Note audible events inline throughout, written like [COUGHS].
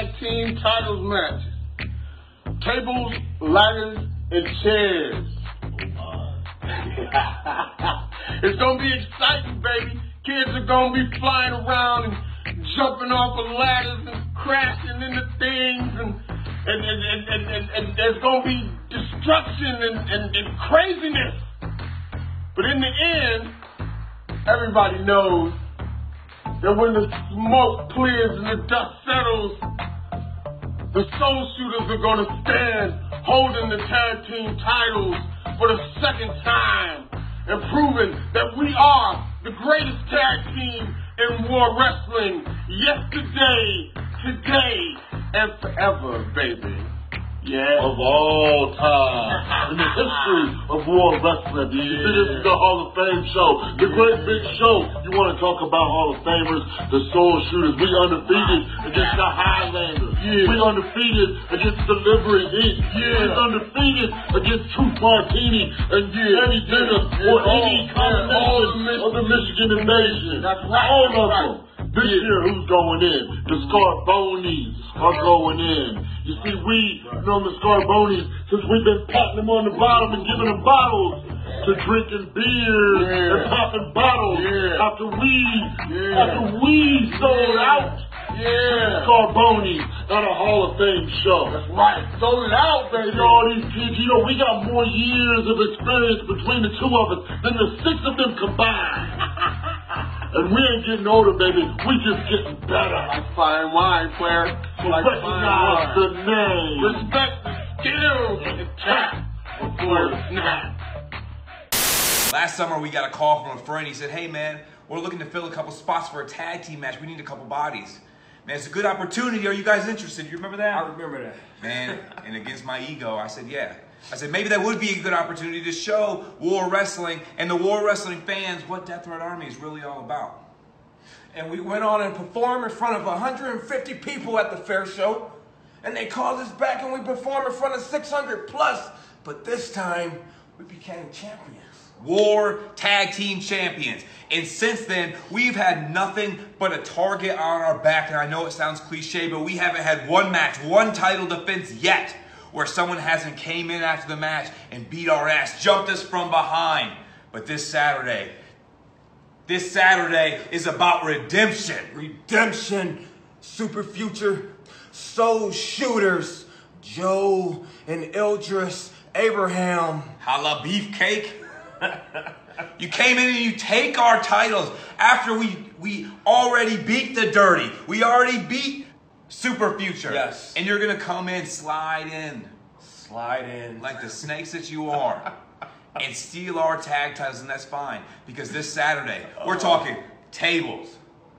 tag team titles matches. Tables, ladders, and chairs. Oh, it's gonna be exciting, baby. Kids are gonna be flying around and jumping off of ladders and crashing into things and and and, and, and, and, and there's gonna be destruction and, and, and craziness. But in the end, everybody knows that when the smoke clears and the dust settles, the Soul Shooters are going to stand holding the tag team titles for the second time and proving that we are the greatest tag team in war wrestling yesterday, today, and forever, baby. Yeah. Of all time. [LAUGHS] In the history of war wrestling. You see, this is the Hall of Fame show. The great big show. You want to talk about Hall of Famers, the Soul Shooters. We undefeated against the Highlanders. Yeah. We undefeated against Delivery Inc. Yeah. We undefeated against Truth Martini and Yeah. Eddie Dinner Yeah. or any yeah, combination all of the Michigan Invasion. That's right. All of them. This year, who's going in? The Scarbonis are going in. You see, we know the Scarbonis since we've been patting them on the bottom and giving them bottles to drinking beers Yeah. and popping bottles Yeah. after we, Yeah. after we sold out. Yeah. Scarbonis at a Hall of Fame show. That's right. Sold it out, baby. And all these kids, you know, we got more years of experience between the two of us than the six of them combined. [LAUGHS] and we ain't getting older, baby. We just getting better. Like fine wine, player. Like fine wine. the name. Respect the skills and the tap before the snap. Last summer, we got a call from a friend. He said, Hey, man, we're looking to fill a couple spots for a tag team match. We need a couple bodies. Man, it's a good opportunity. Are you guys interested? You remember that? I remember that. Man, and against my ego, I said, Yeah. I said, Maybe that would be a good opportunity to show War Wrestling and the War Wrestling fans what Death Threat Army is really all about. And we went on and performed in front of 150 people at the fair show. And they called us back and we performed in front of 600 plus. But this time, we became champions. War Tag Team Champions. And since then, we've had nothing but a target on our back. And I know it sounds cliche, but we haven't had one match, one title defense yet, where someone hasn't came in after the match and beat our ass, jumped us from behind. But this Saturday, this Saturday is about redemption. Redemption, Super Future, Soul Shooters, Joe and Idris Abraham. Halal Beefcake. you came in and you take our titles after we we already beat the dirty. We already beat Super Future. Yes. And you're gonna come in, slide in, Slide in. like the snakes that you are, [LAUGHS] and steal our tag titles, and that's fine. Because this Saturday, we're oh. talking tables,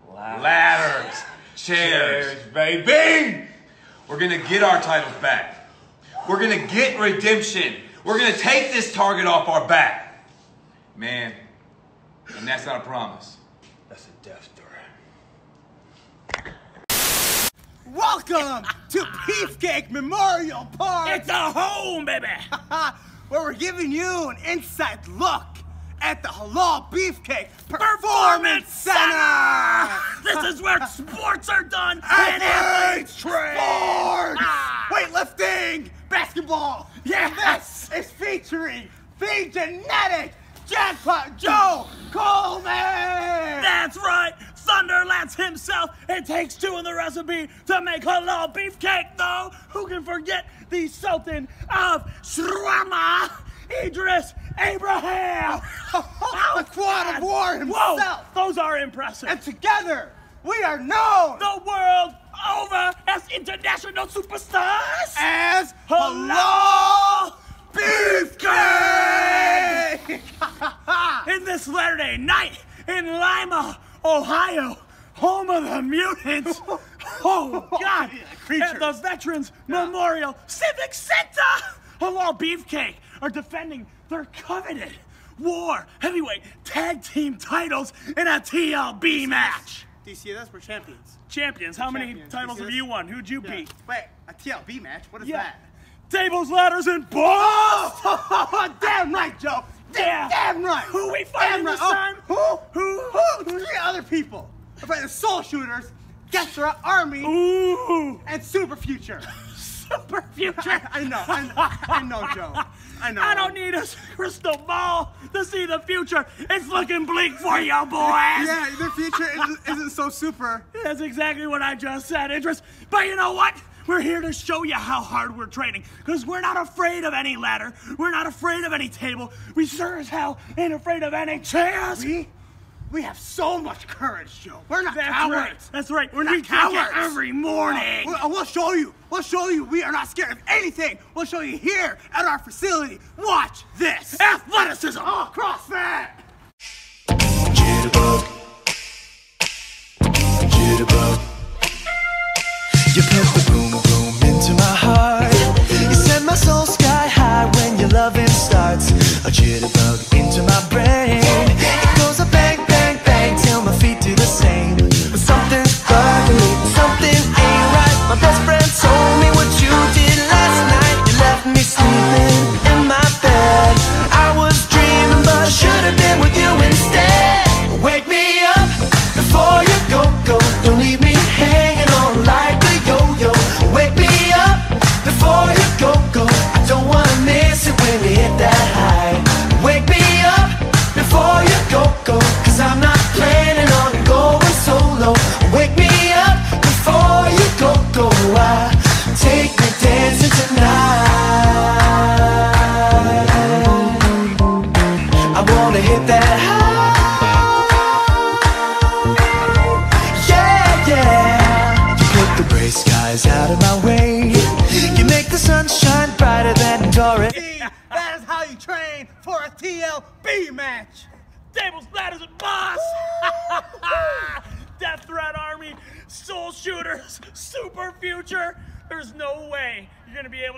ladders, chairs. Cheers, baby. We're gonna get our titles back. We're gonna get redemption. We're gonna take this target off our back. Man, and that's not a promise. That's a death threat. Welcome to Beefcake Memorial Park. It's a home, baby. [LAUGHS] where we're giving you an inside look at the Halal Beefcake Performance Center. [LAUGHS] This is where [LAUGHS] sports are done and Athletes train. Sports, Ah. weightlifting, basketball. Yes. And this is featuring the genetic Jackpot Joe Coleman. That's right. Thunderlance himself. It takes two in the recipe to make halal beefcake, though. Who can forget the Sultan of Shrama, Idris Abraham? [LAUGHS] the Quad of War Whoa, himself. those are impressive. And together, we are known the world over as international superstars. as Halal Beefcake. [LAUGHS] in this Saturday night in Lima, Ohio, home of the mutants. [LAUGHS] Oh God! creatures. At the Veterans Memorial Civic Center, Halal Beefcake are defending their coveted War Heavyweight Tag Team titles in a TLB match. Do you see this? We're champions. Champions, how many titles You have you won? Who'd you beat? Wait, a TLB match? What is Yeah. that? Tables, ladders, and balls. [LAUGHS] Oh, damn right, Joe. Yeah. Damn right. Who we fighting Damn right. this Oh, time? Who? Who? Who? Three other people. We're fighting the Soul Shooters, Getra Army, Ooh, and Super Future. [LAUGHS] super future. [LAUGHS] I know, I know, I know, Joe. I know. I don't need a crystal ball to see the future. It's looking bleak for you, boys. Yeah, the future isn't, isn't so super. That's exactly what I just said, Idris. But you know what? We're here to show you how hard we're training. Because we're not afraid of any ladder. We're not afraid of any table. We sure as hell ain't afraid of any chairs. We, we have so much courage, Joe. We're not That's cowards. right. That's right. We're not we drink it cowards. every morning. We'll, we'll show you. We'll show you. We are not scared of anything. We'll show you here at our facility. Watch this. Athleticism. Oh, CrossFit. Jitterbug. Jitterbug. Jitterbug into my brain.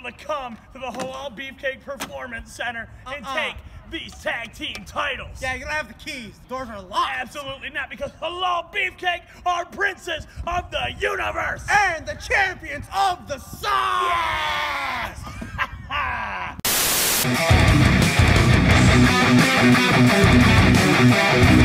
Able to come to the Halal Beefcake Performance Center and Uh-uh. take these tag team titles. Yeah, you don't have the keys. The doors are locked. Absolutely not, because Halal Beefcake are princes of the universe. And the champions of the song. Yes! [LAUGHS]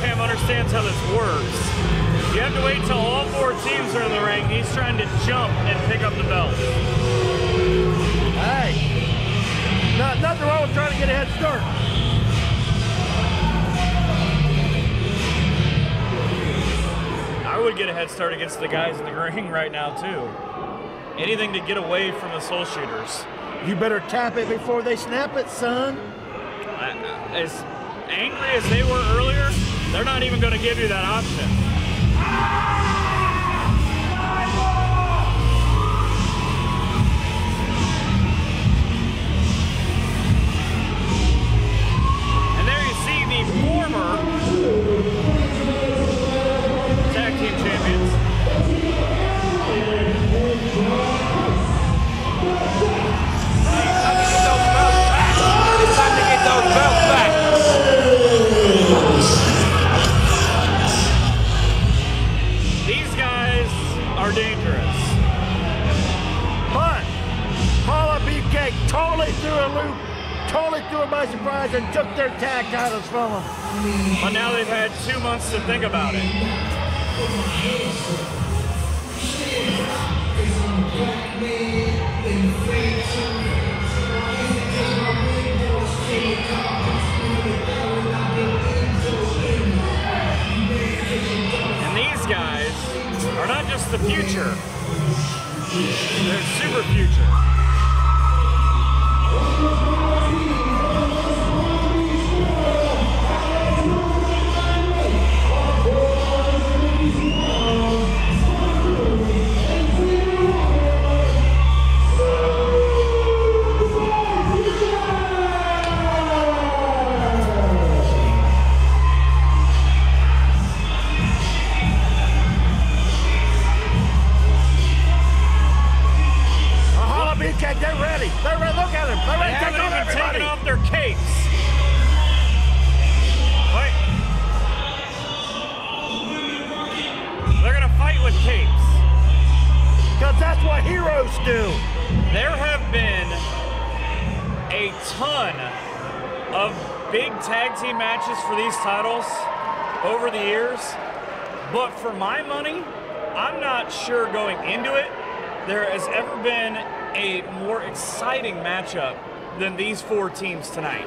understands how this works. You have to wait till all four teams are in the ring. He's trying to jump and pick up the belt. Hey, not, nothing wrong with trying to get a head start. I would get a head start against the guys in the [LAUGHS] ring right now too. Anything to get away from the soul shooters. You better tap it before they snap it, son. Uh, as angry as they were earlier, they're not even going to give you that option. Totally threw it by surprise and took their tag titles from them. But now they've had two months to think about it. And these guys are not just the future, they're super future. Big tag team matches for these titles over the years, but for my money, I'm not sure going into it there has ever been a more exciting matchup than these four teams tonight.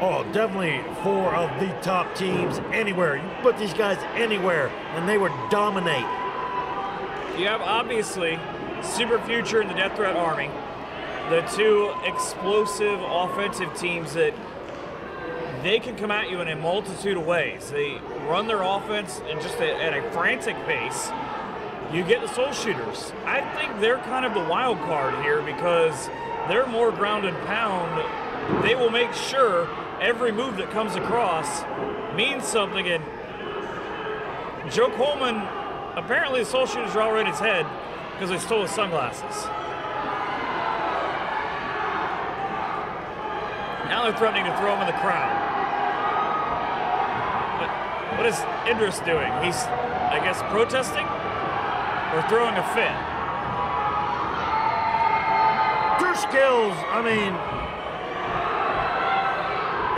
Oh, definitely four of the top teams anywhere. You put these guys anywhere, and they would dominate. You have obviously Super Future and the Death Threat Army, the two explosive offensive teams that they can come at you in a multitude of ways. They run their offense in just a, at a frantic pace. You get the Soul Shooters. I think they're kind of the wild card here because they're more ground and pound. They will make sure every move that comes across means something. And Joe Coleman, apparently the Soul Shooters are already in his head because they stole his sunglasses. Now they're threatening to throw him in the crowd. What is Idris doing? He's, I guess, protesting or throwing a fit. Drew Skills, I mean,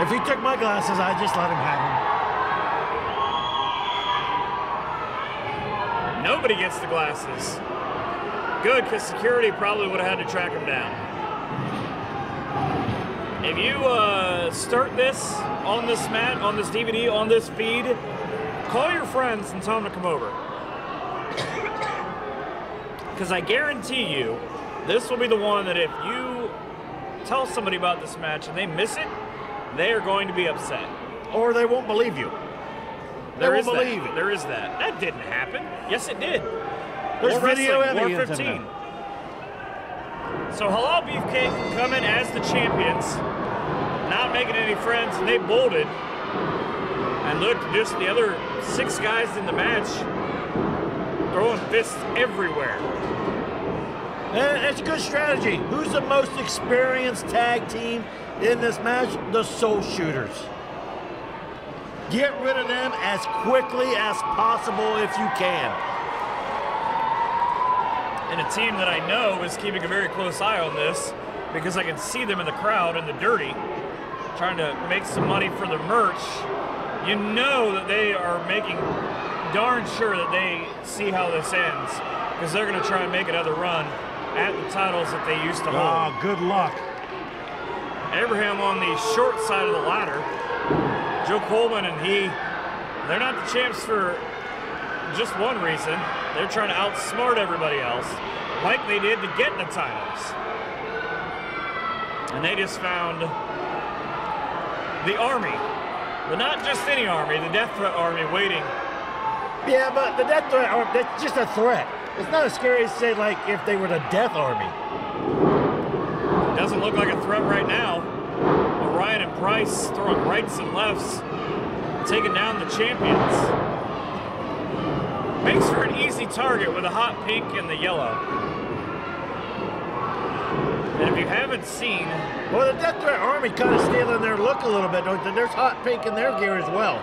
if he took my glasses, I'd just let him have them. Nobody gets the glasses. Good, because security probably would have had to track him down. If you uh, start this on this mat, on this DVD, on this feed, call your friends and tell them to come over. [COUGHS] Because I guarantee you, this will be the one that if you tell somebody about this match and they miss it, they are going to be upset. Or they won't believe you. They won't believe that. it. There is that. That didn't happen. Yes, it did. There's War video Wrestling, War evidence in 15. So Halal Beefcake coming as the champions, not making any friends, and they bolted. And look, just the other six guys in the match throwing fists everywhere. And it's a good strategy. Who's the most experienced tag team in this match? The Soul Shooters. Get rid of them as quickly as possible if you can. And a team that I know is keeping a very close eye on this because I can see them in the crowd in the dirty trying to make some money for the merch you know that they are making darn sure that they see how this ends because they're going to try and make another run at the titles that they used to ah, hold. Oh, good luck. Abraham on the short side of the ladder. Joe Coleman and he, they're not the champs for just one reason. They're trying to outsmart everybody else, like they did to get the titles. And they just found the army, but not just any army, the Death Threat army waiting. Yeah, but the death threat, or that's just a threat. It's not as scary as say like if they were the death army. Doesn't look like a threat right now. Orion and Price throwing rights and lefts, taking down the champions. Makes for an easy target with the hot pink and the yellow. And if you haven't seen, Well, the death threat army kind of stealing their look a little bit. There's hot pink in their gear as well.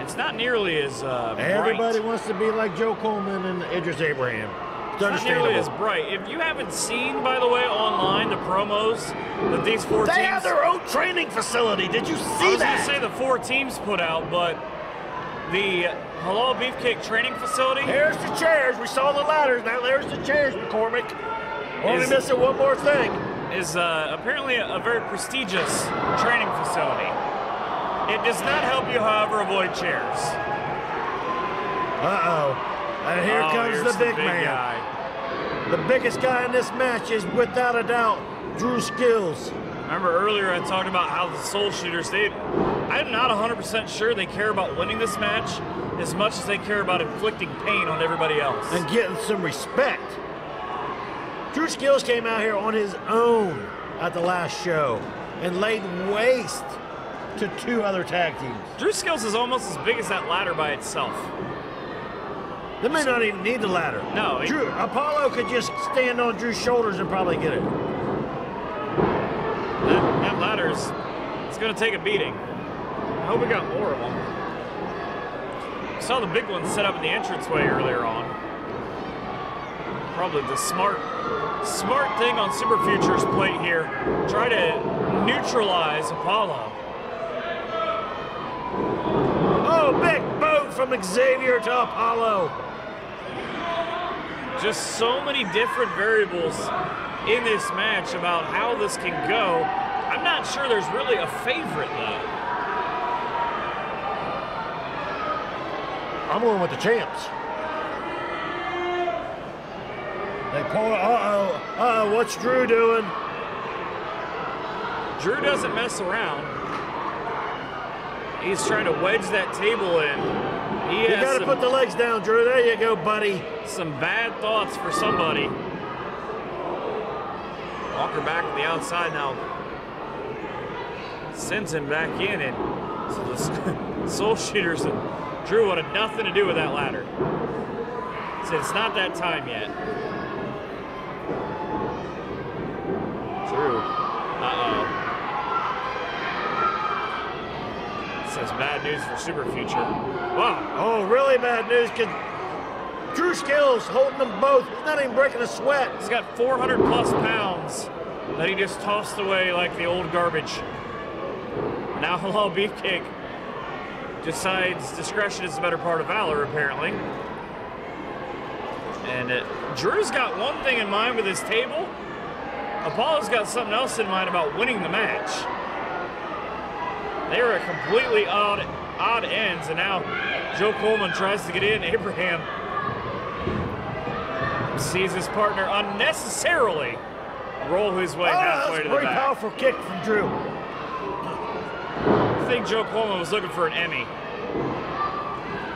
it's not nearly as uh, Everybody bright. wants to be like Joe Coleman and Idris Abraham. It's It's not nearly as bright. If you haven't seen, by the way, online the promos that these four They teams have their own training facility. Did you see that? I was that? going to say the four teams put out, but the Halal Beefcake Training Facility Here's the chairs. We saw the ladders. Now there's the chairs, McCormick. Only Is- missing one more thing. is uh, apparently a, a very prestigious training facility. It does not help you, however, avoid chairs. Uh-oh. And here Oh, comes here's the big, man. guy. The biggest guy in this match is without a doubt Drew Skills. Remember earlier I talked about how the Soul Shooters, they, I'm not 100% sure they care about winning this match as much as they care about inflicting pain on everybody else. and getting some respect. Drew Skills came out here on his own at the last show and laid waste to two other tag teams. Drew Skills is almost as big as that ladder by itself. They may not even need the ladder. No, he- Drew Apollo could just stand on Drew's shoulders and probably get it. That, that ladder's it's gonna take a beating. I hope we got more of them. Saw the big one set up in the entranceway earlier on. Probably the smart, smart thing on Super Futures plate here. Try to neutralize Apollo. Oh, big boat from Xavier to Apollo. Just so many different variables in this match about how this can go. I'm not sure there's really a favorite though. I'm going with the champs. Uh-oh. Uh-oh. What's Drew doing? Drew doesn't mess around. He's trying to wedge that table in. He You got to put the legs down, Drew. There you go, buddy. some bad thoughts for somebody. Walker back to the outside now. Sends him back in, and so the [LAUGHS] Soul Shooters and Drew wanted nothing to do with that ladder. Said it's not that time yet. Drew. Uh-oh. Says bad news for Super Future. Wow. Oh, really bad news because Drew Skills holding them both. He's not even breaking a sweat. He's got 400 plus pounds that he just tossed away like the old garbage. Now Halal Beefcake decides discretion is the better part of valor, apparently. And uh, Drew's got one thing in mind with his table. Apollo's got something else in mind about winning the match. They are at completely odd, odd ends, and now Joe Coleman tries to get in. [LAUGHS] Abraham sees his partner unnecessarily roll his way Oh, halfway to the very back. powerful kick from Drew. I think Joe Coleman was looking for an Emmy.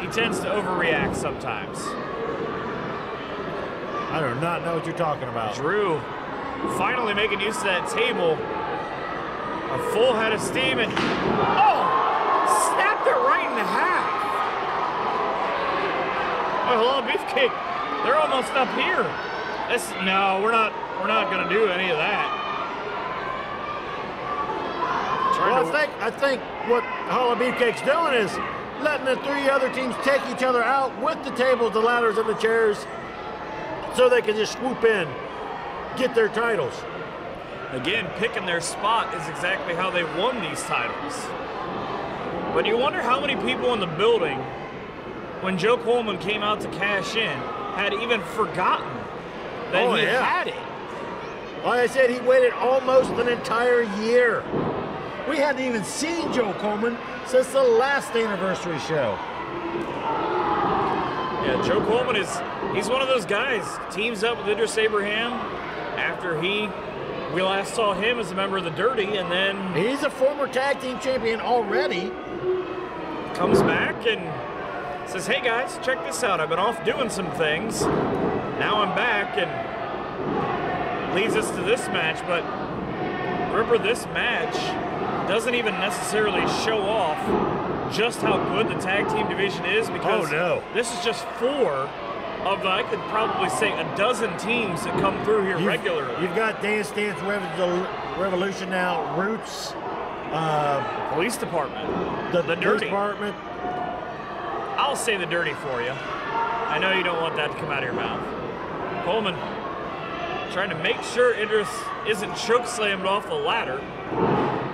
He tends to overreact sometimes. I do not know what you're talking about. Drew finally making use of that table. A full head of steam and oh, snapped it right in half. Oh, hello, beefcake. They're almost up here. This no, we're not. We're not gonna do any of that. Well, I think I think what Halal Beefcake's doing is letting the three other teams take each other out with the tables, the ladders, and the chairs, so they can just swoop in, get their titles. Again, picking their spot is exactly how they won these titles. But you wonder how many people in the building, when Joe Coleman came out to cash in, had even forgotten that Oh, he yeah. had it. Like I said, he waited almost an entire year. We hadn't even seen Joe Coleman since the last anniversary show. Yeah, Joe Coleman is he's one of those guys. Teams up with Idris Abraham after he we last saw him as a member of the Dirty, and then He's a former tag team champion already. comes back and says, "Hey guys, check this out. I've been off doing some things. Now I'm back," and leads us to this match. But remember, this match doesn't even necessarily show off just how good the tag team division is oh, because Oh, no. this is just four of I could probably say a dozen teams that come through here You've- regularly. You've got Dance Dance Revol- Revolution now, Roots, uh, Police department. the, The Dirty. department. I'll say the dirty for you. I know you don't want that to come out of your mouth. Coleman trying to make sure Idris isn't choke slammed off the ladder.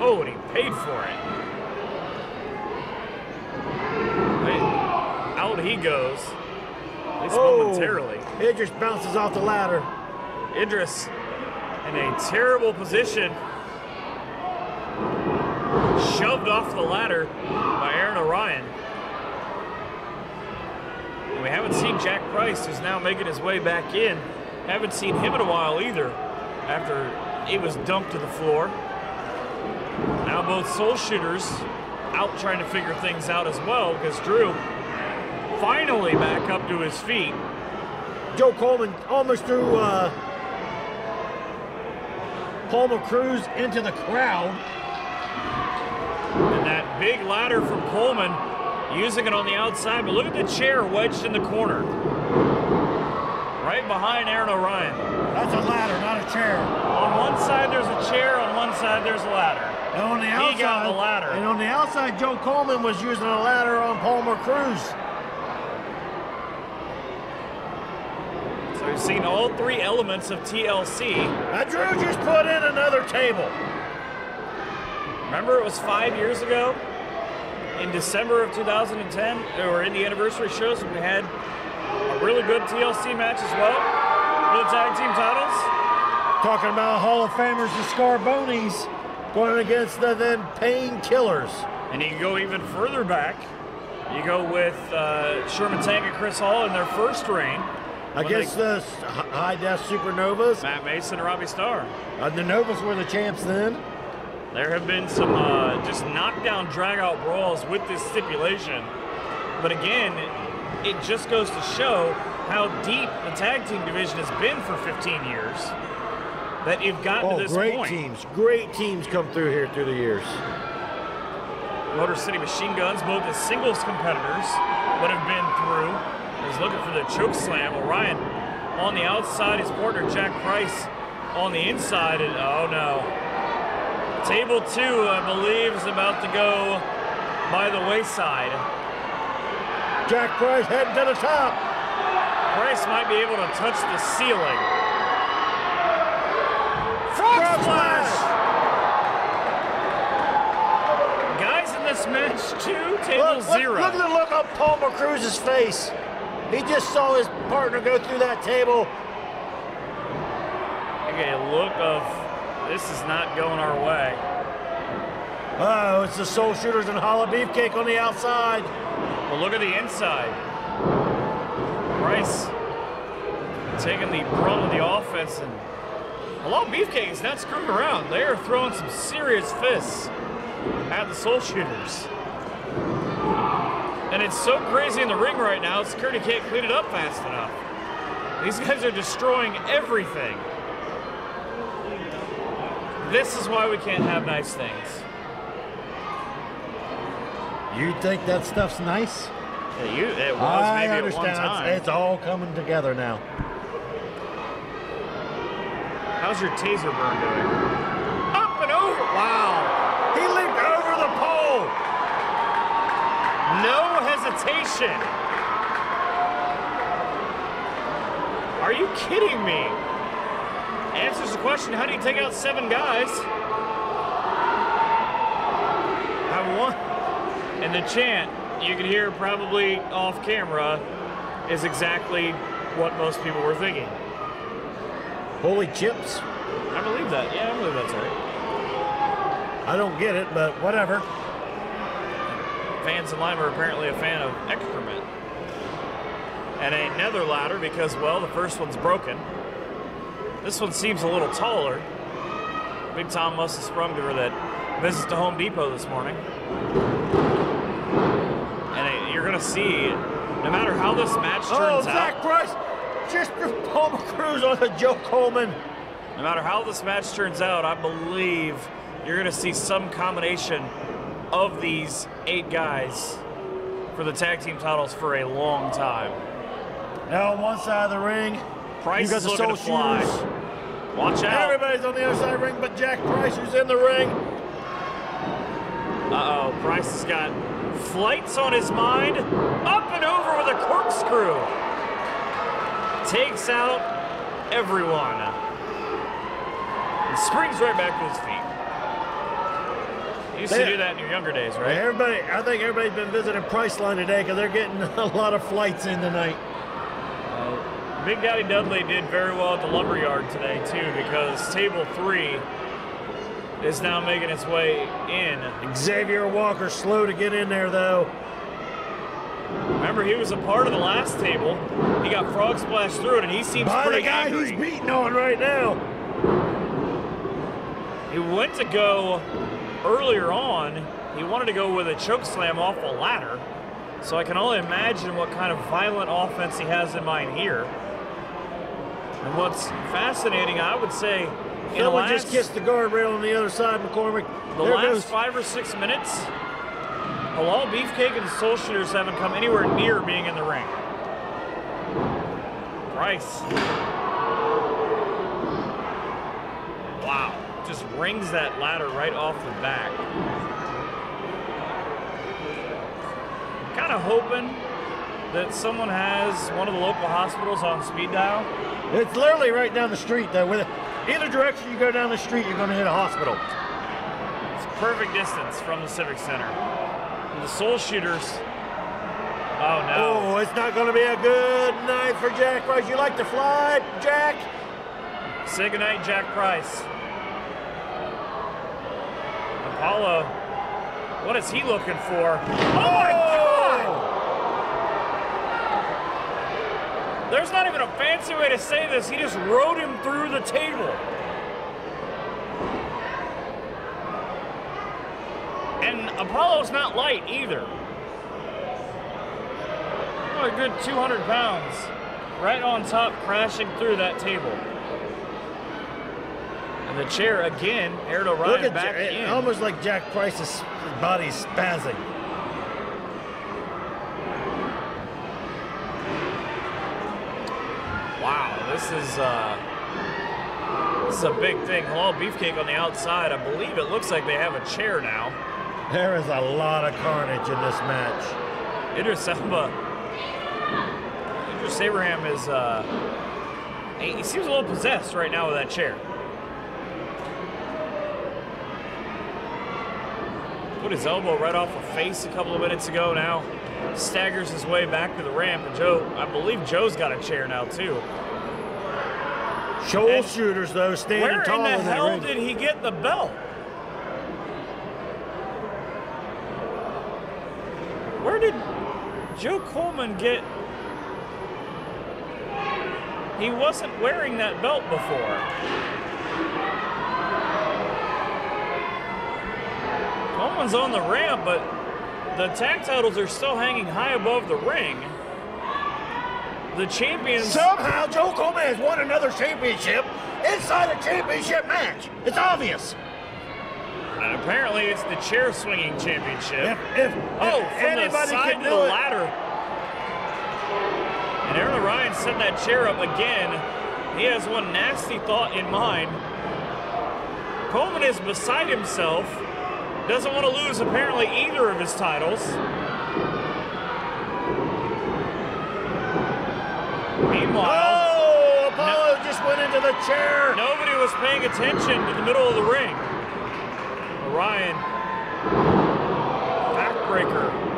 Oh, and he paid for it. Wait, Out he goes. At least oh. momentarily. Idris bounces off the ladder. Idris in a terrible position. Shoved off the ladder by Aaron Orion. And we haven't seen Jack Price, who's now making his way back in. Haven't seen him in a while either, after he was dumped to the floor. Now both Soul Shooters out trying to figure things out as well, because Drew finally back up to his feet. Joe Coleman almost threw uh, Palmer Cruz into the crowd. And that big ladder from Coleman, using it on the outside. But look at the chair wedged in the corner. Right behind Aaron Orion. That's a ladder, not a chair. On one side there's a chair, on one side there's a ladder. And on the He got the ladder. And on the outside, Joe Coleman was using a ladder on Palmer Cruz. So we've seen all three elements of TLC. Now Drew just put in another table. Remember it was five years ago? In December of 2010, or in the anniversary shows, we had a really good TLC match as well for the tag team titles. Talking about Hall of Famers, the Scarbonis, going against the then Painkillers. And you can go even further back. You go with uh, Sherman Tank and Chris Hall in their first reign. Against they- the High Def Supernovas. Matt Mason and Robbie Starr. Uh, the Novas were the champs then. There have been some uh, just knockdown, drag-out brawls with this stipulation. But again, it just goes to show how deep the tag team division has been for 15 years. That you've gotten Oh, to this great point. teams. Great teams come through here through the years. Motor City Machine Guns, both as singles competitors, that have been through. Is looking for the choke slam. Orion on the outside, his partner Jack Price on the inside, and oh no. Table two, I believe, is about to go by the wayside. Jack Price heading to the top. Price might be able to touch the ceiling. Frog Frog splash! Guys in this match, two, table Look, look, zero. look at the look on Palmer Cruz's face. He just saw his partner go through that table. Okay, a look of this is not going our way. Oh, it's the Soul Shooters and Halal Beefcake on the outside. But look at the inside. Price taking the brunt of the offense and a lot of beefcake is not screwing around. They are throwing some serious fists at the Soul Shooters. And it's so crazy in the ring right now, security can't clean it up fast enough. These guys are destroying everything. This is why we can't have nice things. You think that stuff's nice? Yeah, you, it was I maybe understand. at one time. It's, it's all coming together now. How's your taser burn doing? Up and over. Wow. He leaped over the pole. No hesitation. Are you kidding me? Answers the question how do you take out seven guys? Have one. And the chant you can hear probably off camera is exactly what most people were thinking. Holy chips. I believe that. Yeah, I believe that's right. I don't get it, but whatever. Fans in Lima are apparently a fan of excrement. And another ladder because, well, the first one's broken. This one seems a little taller. Big Tom must have sprung to her that visit to Home Depot this morning. And uh, you're going to see, no matter how this match Oh, turns Zach out, Price just Palmer Cruz on the Joe Coleman. no matter how this match turns out, I believe you're going to see some combination of these eight guys for the tag team titles for a long time. Now on one side of the ring, Price you got is the looking to fly. Shooters. Watch out. Everybody's on the other side of the ring, but Jack Price, who's in the ring. Uh-oh, Price has got flights on his mind. Up and over with a corkscrew. Takes out everyone. And springs right back to his feet. You used to do that in your younger days, right? Everybody, I think everybody's been visiting Priceline today because they're getting [LAUGHS] a lot of flights in tonight. Uh, Big Daddy Dudley did very well at the lumberyard today too, because table three is now making its way in. Xavier Walker slow to get in there though. Remember, he was a part of the last table. He got frog splashed through it, and he seems By the pretty guy angry. he's beating on right now. He went to go earlier on. He wanted to go with a choke slam off a ladder. So I can only imagine what kind of violent offense he has in mind here. And what's fascinating, I would say, Someone last, just kissed the guardrail on the other side, McCormick. the there last goes. five or six minutes, Halal Beefcake and Soul Shooters haven't come anywhere near being in the ring. Price. Wow. Just rings that ladder right off the back. Kind of hoping that someone has one of the local hospitals on speed dial. It's literally right down the street though. With either direction you go down the street, you're going to hit a hospital. It's perfect distance from the Civic Center. And the Soul Shooters. Oh no. Oh, it's not going to be a good night for Jack Price. You like to fly, Jack? Say goodnight, Jack Price. Apollo. What is he looking for? Oh my oh! God! There's not even a fancy way to say this. He just rode him through the table. And Apollo's not light either. Oh, a good 200 pounds. Right on top, crashing through that table. And the chair again, aired Look Orion at back in. almost like Jack Price's body spazzing. Wow, this is uh, this is a big thing. Halal Beefcake on the outside. I believe it looks like they have a chair now. There is a lot of carnage in this match. Idris Elba. Idris Abraham is uh, he seems a little possessed right now with that chair. Put his elbow right off a face a couple of minutes ago. Now staggers his way back to the ramp. And Joe, I believe Joe's got a chair now too. Shoal And shooters though, standing Where in tall the in that hell did he get the belt? Where did Joe Coleman get? He wasn't wearing that belt before. Coleman's on the ramp, but the tag titles are still hanging high above the ring. The champions. Somehow Joe Coleman has won another championship inside a championship match. It's obvious. And apparently, it's the chair swinging championship. If, if, Oh, if from the anybody side can to the it, ladder. And Aaron Ryan set that chair up again. He has one nasty thought in mind. Coleman is beside himself. Doesn't want to lose, apparently, either of his titles. Meanwhile... Oh, Apollo no, just went into the chair! Nobody was paying attention to the middle of the ring. Orion. Backbreaker.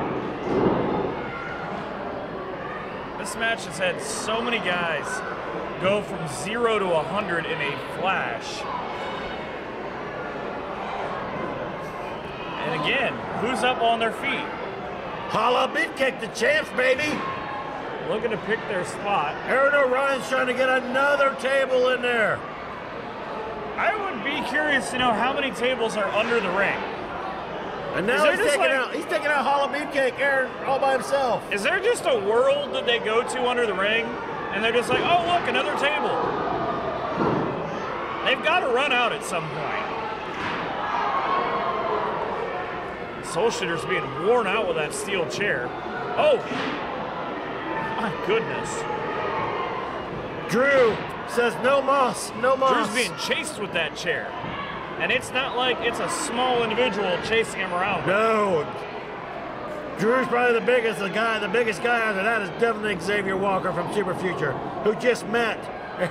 This match has had so many guys go from zero to 100 in a flash. Again, who's up on their feet? Halal Beefcake, the champs, baby. Looking to pick their spot. Aaron Orion's trying to get another table in there. I would be curious to know how many tables are under the ring. And now he's taking like- out he's taking out Halal Beefcake, Aaron, all by himself. Is there just a world that they go to under the ring and they're just like, oh, look, another table? They've got to run out at some point. Soul Shooter's being worn out with that steel chair. Oh! My goodness. Drew says no moss, no moss. Drew's being chased with that chair. And it's not like it's a small individual chasing him around. No. Drew's probably the biggest. The guy, the biggest guy after that is definitely Xavier Walker from Super Future, who just met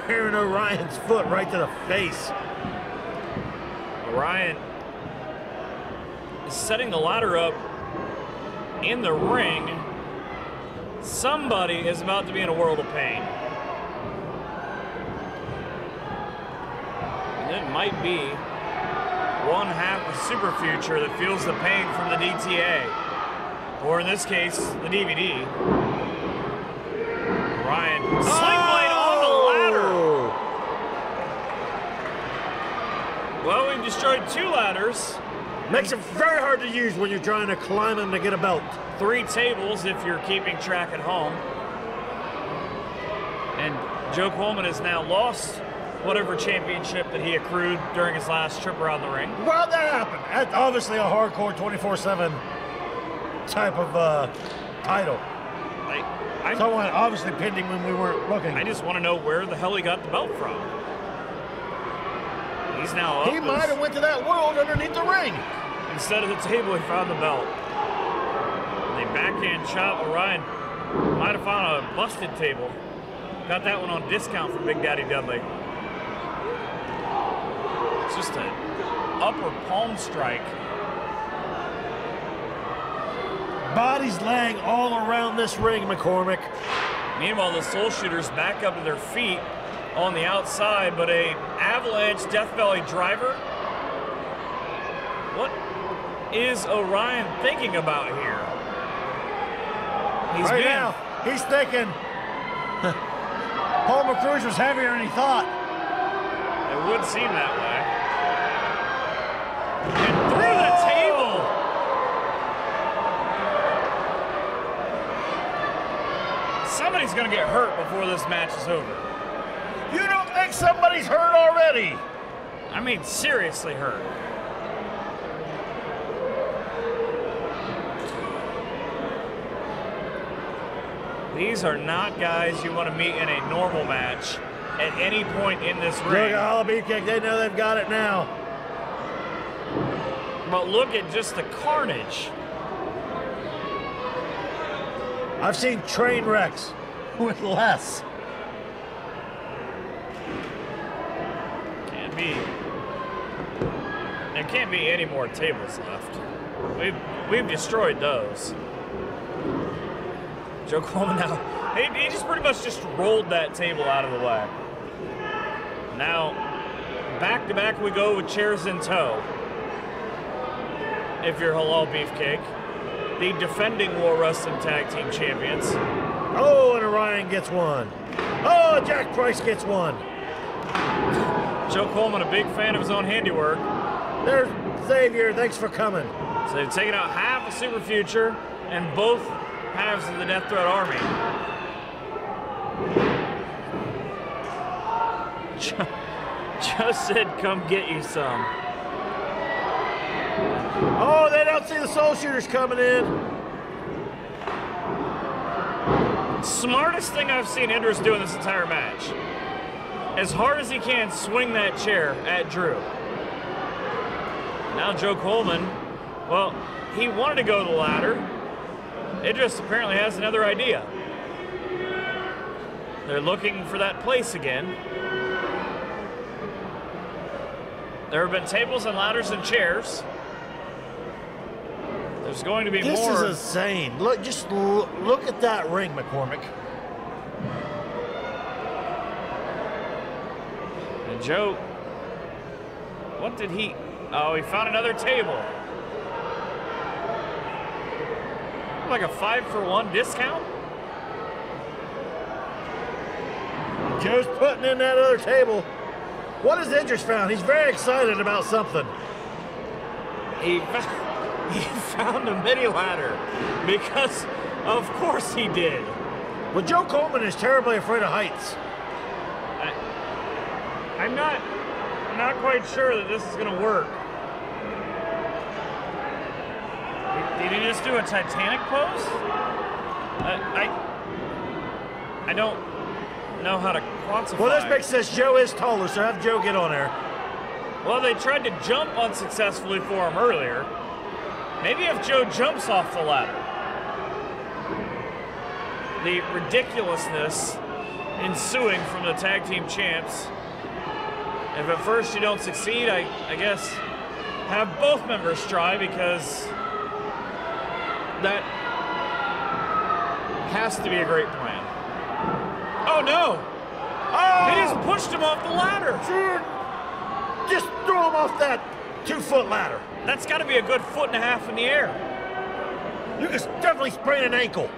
Aaron Orion's foot right to the face. Orion is setting the ladder up in the ring. Somebody is about to be in a world of pain. And it might be one half of Super Future that feels the pain from the DTA. Or in this case, the DVD. Ryan, blade on the ladder. Oh! Well, we've destroyed two ladders. Makes it very hard to use when you're trying to climb them to get a belt. Three tables if you're keeping track at home. And Joe Coleman has now lost whatever championship that he accrued during his last trip around the ring. Well, that happened. That's obviously a hardcore 24/7 type of uh, title. Like, I'm, Someone obviously pending when we weren't looking. I just want to know where the hell he got the belt from. He's now up he might have went to that world underneath the ring. Instead of the table, he found the belt. And they backhand chop. Orion might have found a busted table. Got that one on discount from Big Daddy Dudley. It's just an upper palm strike. Bodies laying all around this ring, McCormick. Meanwhile, the Soul Shooters back up to their feet on the outside, but a avalanche Death Valley driver. What is Orion thinking about here? He's right being now, he's thinking Paul Cruz was heavier than he thought. It would seem that way. And through the table. Somebody's gonna get hurt before this match is over. Think somebody's hurt already? I mean, seriously hurt. These are not guys you want to meet in a normal match at any point in this Look ring. at Halal Beefcake. They know they've got it now. But look at just the carnage. I've seen train wrecks [LAUGHS] with less. Can't be. There can't be any more tables left. We've we've destroyed those. Joe Coleman now. He, he just pretty much just rolled that table out of the way. Now, back to back we go with chairs in tow. If you're Halal Beefcake, the defending War Wrestling Tag Team Champions. Oh, and Orion gets one. Oh, Jack Price gets one. [LAUGHS] Joe Coleman, a big fan of his own handiwork. There's Xavier. Thanks for coming. So they've taken out half of Super Future and both halves of the Death Threat Army. [LAUGHS] Joe said, come get you some. Oh, they don't see the Soul Shooters coming in. Smartest thing I've seen Idris do in this entire match. As hard as he can, swing that chair at Drew. Now Joe Coleman, well, he wanted to go to the ladder. Idris apparently has another idea. They're looking for that place again. There have been tables and ladders and chairs. There's going to be this more. This is insane. Look, just look, look at that ring, McCormick. And Joe, what did he? Oh, he found another table. Like a five for one discount? Joe's putting in that other table. What has Idris found? He's very excited about something. He found, [LAUGHS] he found a mini ladder because, of course, he did. Well, Joe Coleman is terribly afraid of heights. I'm not, I'm not quite sure that this is gonna work. Did he just do a Titanic pose? I, I, I don't know how to quantify. Well, this makes sense. Joe is taller, so have Joe get on there. Well, they tried to jump unsuccessfully for him earlier. Maybe if Joe jumps off the ladder. The ridiculousness ensuing from the tag team champs. If at first you don't succeed, I, I guess have both members try because that has to be a great plan. Oh no! Oh! He just pushed him off the ladder. Just throw him off that two-foot ladder. That's got to be a good foot and a half in the air. You can definitely sprain an ankle.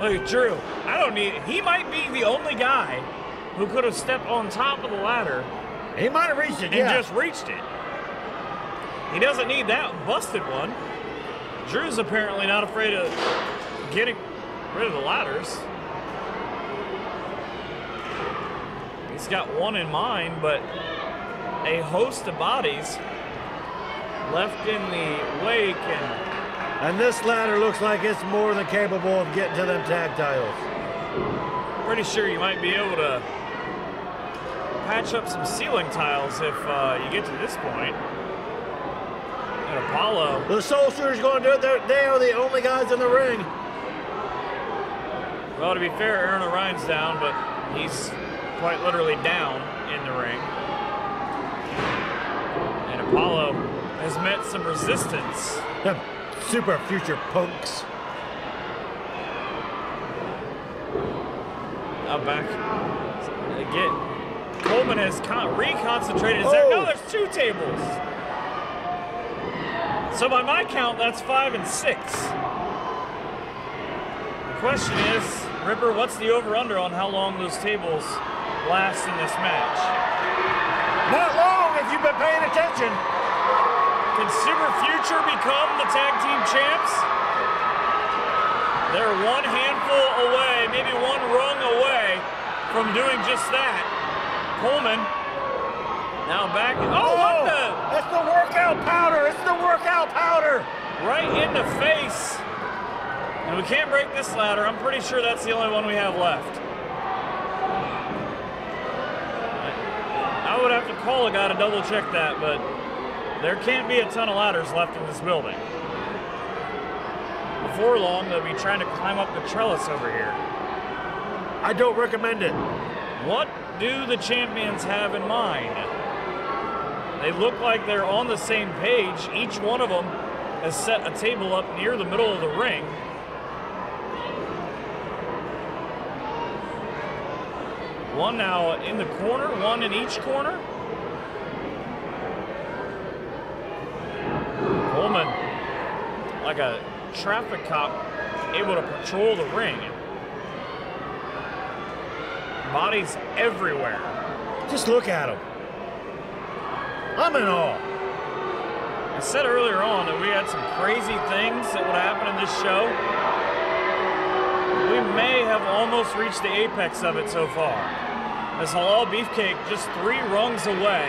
Look at Drew. I don't need. He might be the only guy who could have stepped on top of the ladder He might have reached it, yeah. just reached it. He doesn't need that busted one. Drew's apparently not afraid of getting rid of the ladders. He's got one in mind, but a host of bodies left in the wake and And this ladder looks like it's more than capable of getting to them tag titles. pretty sure you might be able to patch up some ceiling tiles if uh, you get to this point. And Apollo, The Soul Shooter's going to do it. They're, they are the only guys in the ring. well, to be fair, Aaron Orion's down, but he's quite literally down in the ring. And Apollo has met some resistance. Them super future punks. Up back. Again, Coleman has con- reconcentrated. Is there? No, Oh. there's two tables. So by my count, that's five and six. The question is, Ripper, what's the over/under on how long those tables last in this match? Not long if you've been paying attention. Can Super Future become the tag team champs? They're one handful away, maybe one rung away from doing just that. Coleman now back. Oh, what oh, the? It's the workout powder. It's the workout powder. Right in the face. And we can't break this ladder. I'm pretty sure that's the only one we have left. I I would have to call a guy to double check that, but there can't be a ton of ladders left in this building. Before long, they'll be trying to climb up the trellis over here. I don't recommend it. What do the champions have in mind? They look like they're on the same page. Each one of them has set a table up near the middle of the ring. One now in the corner, one in each corner. Coleman, like a traffic cop, able to patrol the ring. Bodies everywhere. Just look at them. I'm in awe. I said earlier on that we had some crazy things that would happen in this show. We may have almost reached the apex of it so far. As Halal Beefcake just three rungs away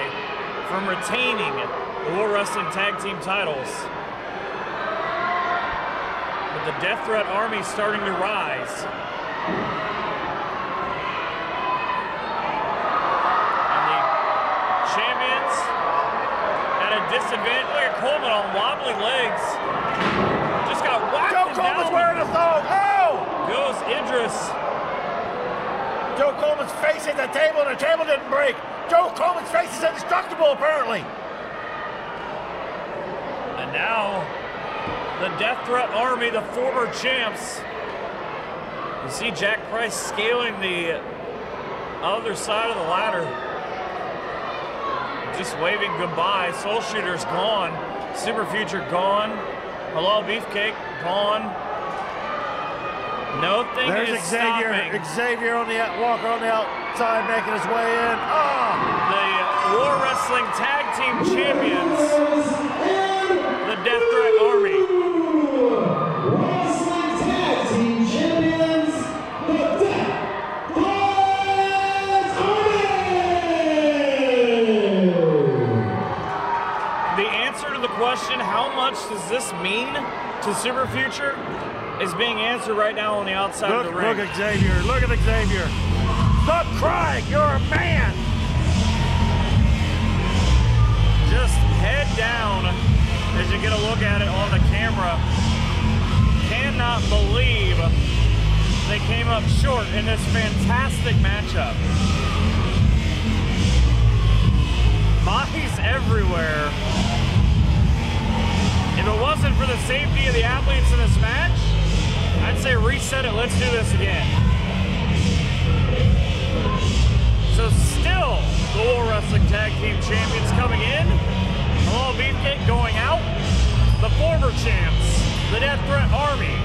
from retaining the World Wrestling Tag Team titles. But the Death Threat Army starting to rise. And the champions at a disadvantage. Look at Coleman on wobbly legs. Just got whacked Joe and Coleman's down wearing a thong. Oh! goes Idris. Joe Coleman's face hit the table and the table didn't break. Joe Coleman's face is indestructible, apparently. And now the Death Threat Army, the former champs. You see Jack Price scaling the other side of the ladder. just waving goodbye. Soul Shooter's gone. Super Future gone. Halal Beefcake gone. Nothing There's is Xavier. stopping Xavier on the Walker on the outside making his way in. Oh! the War Wrestling Tag Team Champions, the Death Threat Army. The answer to the question, how much does this mean to Super Future, is being answered right now on the outside Look, of the ring. look at Xavier. Look at Xavier. Stop crying. You're a man. just head down as you get a look at it on the camera. Cannot believe they came up short in this fantastic matchup. Bodies everywhere. If it wasn't for the safety of the athletes in this match, I'd say reset it, let's do this again. So still, the War Wrestling Tag Team Champions coming in. Halal Beefcake going out. The former champs, the Death Threat Army,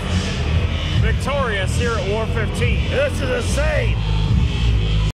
victorious here at War 15. This is insane.